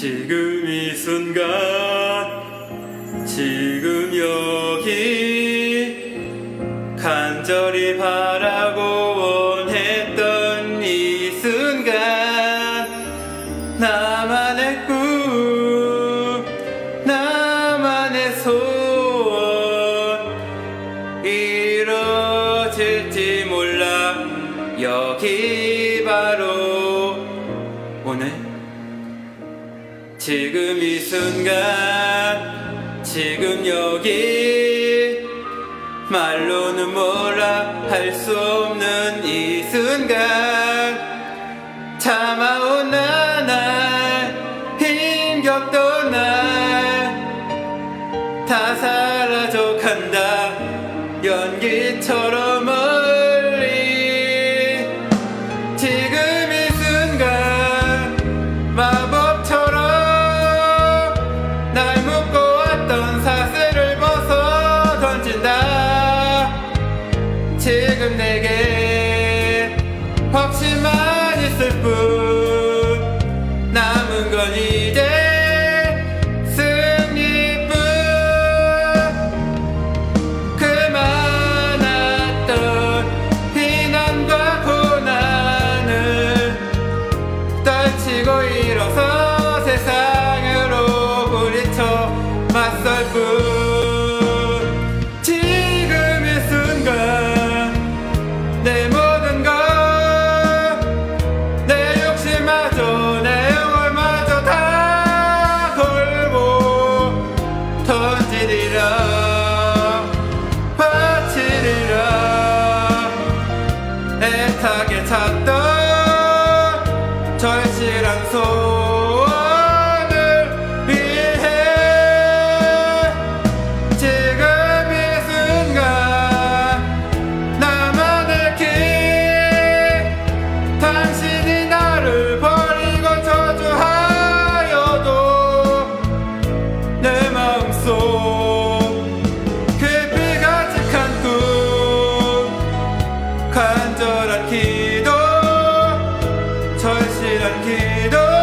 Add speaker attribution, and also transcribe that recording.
Speaker 1: 지금 이 순간 지금 여기 간절히 바라고 원했던 이 순간 나만의 꿈 나만의 소원 이루어질지 몰라. 여기 바로 오늘 지금 이 순간 지금 여기 말로는 뭐라 할 수 없는 이 순간. 참아온 나날 힘겹던 날 다 사라져 간다. 연기처럼 지금 내게 확신만 있을 뿐 남은 건 이제 parted it up, 진실한 기도.